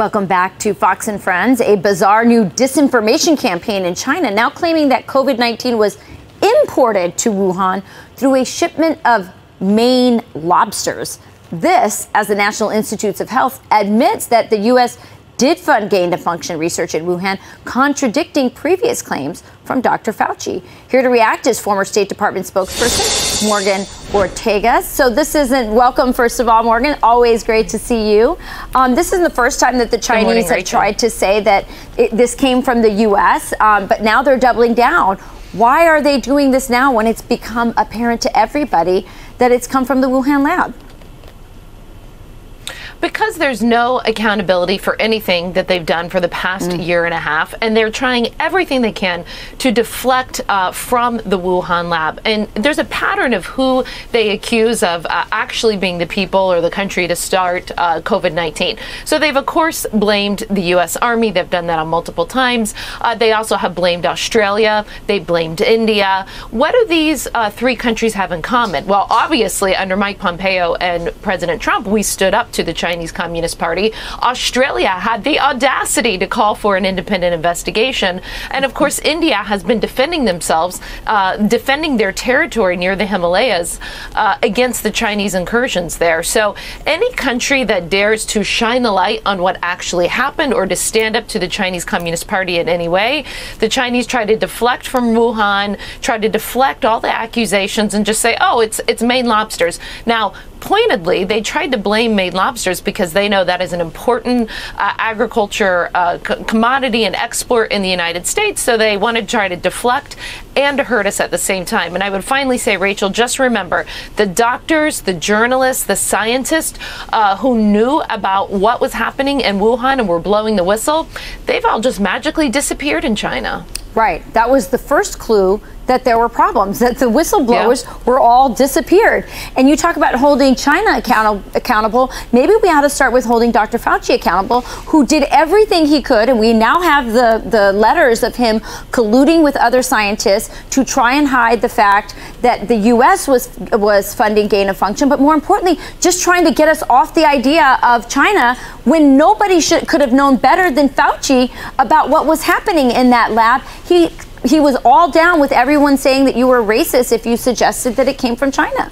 Welcome back to Fox and Friends. A bizarre new disinformation campaign in China now claiming that COVID 19 was imported to Wuhan through a shipment of Maine lobsters. This, as the National Institutes of Health admits that the U.S did fund gain of function research in Wuhan, contradicting previous claims from Dr. Fauci. Here to react is former State Department spokesperson Morgan Ortagus. So this isn't welcome, first of all, Morgan. Always great to see you. Um, this isn't the first time that the Chinese morning, have Rachel. tried to say that it, this came from the U.S., um, but now they're doubling down. Why are they doing this now when it's become apparent to everybody that it's come from the Wuhan lab? Because there's no accountability for anything that they've done for the past mm. year and a half, and they're trying everything they can to deflect uh, from the Wuhan lab. And there's a pattern of who they accuse of uh, actually being the people or the country to start uh, COVID 19. So they've, of course, blamed the U.S. Army. They've done that on multiple times. Uh, they also have blamed Australia. They blamed India. What do these uh, three countries have in common? Well, obviously, under Mike Pompeo and President Trump, we stood up to the Chinese Chinese Communist Party. Australia had the audacity to call for an independent investigation. And of course, India has been defending themselves, uh, defending their territory near the Himalayas uh, against the Chinese incursions there. So any country that dares to shine the light on what actually happened or to stand up to the Chinese Communist Party in any way, the Chinese try to deflect from Wuhan, try to deflect all the accusations and just say, oh, it's it's Maine lobsters. Now, pointedly, they tried to blame Maine lobsters because they know that is an important uh, agriculture uh, commodity and export in the United States. So they want to try to deflect and to hurt us at the same time. And I would finally say, Rachel, just remember the doctors, the journalists, the scientists uh, who knew about what was happening in Wuhan and were blowing the whistle, they've all just magically disappeared in China. Right. That was the first clue that there were problems, that the whistleblowers yeah. were all disappeared. And you talk about holding China account- accountable. Maybe we ought to start with holding Dr. Fauci accountable, who did everything he could. And we now have the, the letters of him colluding with other scientists to try and hide the fact that the U.S. was, was funding gain of function. But more importantly, just trying to get us off the idea of China when nobody should, could have known better than Fauci about what was happening in that lab. He he was all down with everyone saying that you were racist if you suggested that it came from China.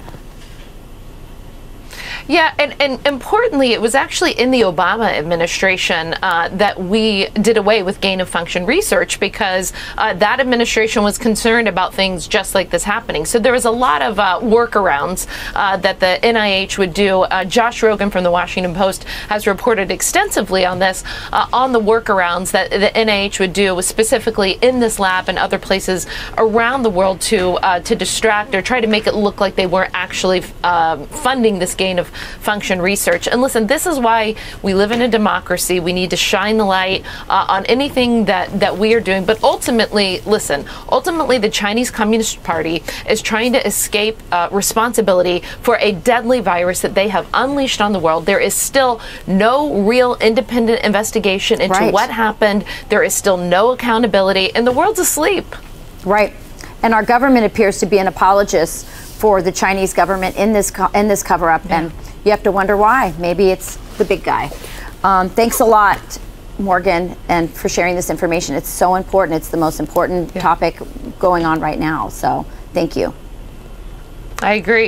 Yeah, and, and importantly, it was actually in the Obama administration uh, that we did away with gain of function research because uh, that administration was concerned about things just like this happening. So there was a lot of uh, workarounds uh, that the NIH would do. Uh, Josh Rogin from the Washington Post has reported extensively on this, uh, on the workarounds that the NIH would do, was specifically in this lab and other places around the world to to distract or try to make it look like they weren't actually funding this gain of function research. And listen, this is why we live in a democracy. We need to shine the light uh, on anything that, that we are doing. But ultimately, listen, ultimately, the Chinese Communist Party is trying to escape uh, responsibility for a deadly virus that they have unleashed on the world. There is still no real independent investigation into right. what happened. There is still no accountability, and the world's asleep. Right. And our government appears to be an apologist for the Chinese government in this in this cover up, yeah. and you have to wonder why. Maybe it's the big guy. Um, thanks a lot, Morgan, and for sharing this information. It's so important. It's the most important yeah. topic going on right now. So thank you. I agree.